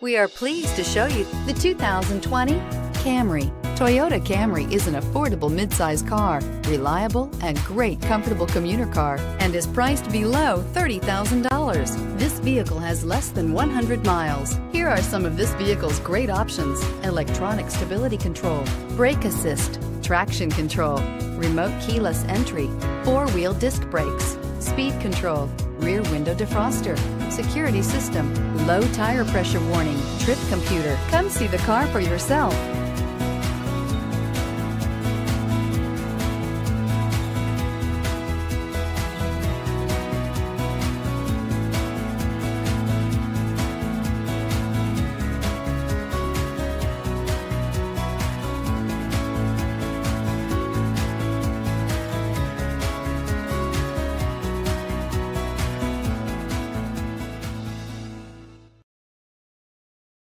We are pleased to show you the 2020 Camry. Toyota Camry is an affordable midsize car, reliable and great comfortable commuter car, and is priced below $30,000. This vehicle has less than 100 miles. Here are some of this vehicle's great options. Electronic stability control, brake assist, traction control, remote keyless entry, four-wheel disc brakes, speed control, rear window defroster, security system, low tire pressure warning, trip computer. Come see the car for yourself.